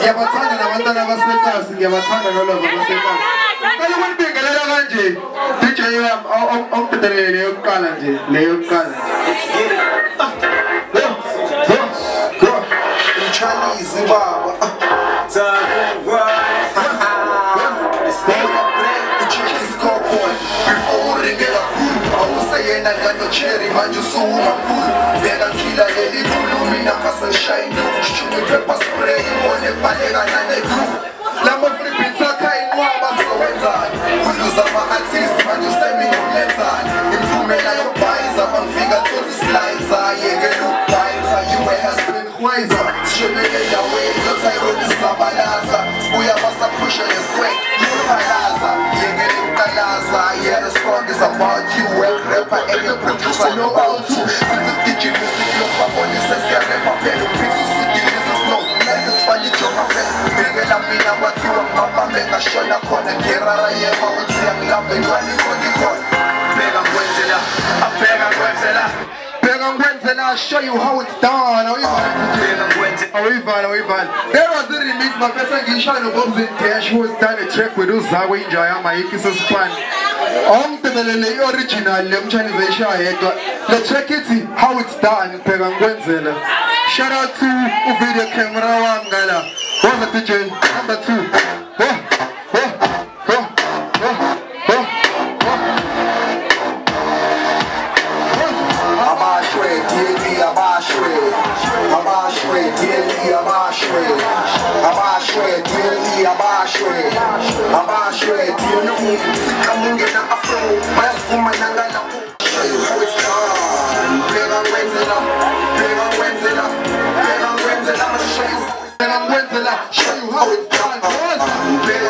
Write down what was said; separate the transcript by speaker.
Speaker 1: ngiyabathanda nabantwana abasekasi ngiyabathanda lolo abasekasi kanti ukunibingelela kanje DJ wam omdedelele yokuqala nje le yokuqala
Speaker 2: Chinese baba. Zakuva yena ngano cherry manje usuwumakhulu beka khila leli khulumi nama-sunshine nokushume pepper spray. Inqwaba zowenzani kuluza ama-artist manje usemingulenzani imiphumela yokubhayiza bangifika tozisliza yekela ukubhayiza you. has been hwizer sishonele endaweni yothayirolizabalaza sibuya basaphusha yeswe yuphalaza yekele ukukalaza yeah the song is about you well rapper and your producer know bengashona khona ngerara yema uthi angilapha intwani khona ikhona bheka ngikwenzela abheka ngikwenzela
Speaker 1: bheka ngikwenzela I'll show you how it's done
Speaker 2: bheka ngikwenzela
Speaker 1: awuyivala awuyivala there was a remix mafesa ngiyishaya nobobzin dash who has done a track with uzakwe injayama yikho isesipani awungibhekelele i-original le mtshanize ishaya yedwa le track ithi how it's done bheka ngikwenzela shout out to uvideo camera wami ngala waza dj number two
Speaker 2: Abashwe, DLB, Abashwe, Abashwe, DLB, Abashwe, Abashwe, DLB, Abashwe, Abashwe, DLB, Kamunge na Afro, Mayasu Mananga na Show you how it's done. Big on Wenzela, big on Wenzela, big on Wenzela, I'ma show you. Big on Wenzela, show you how it's
Speaker 1: done.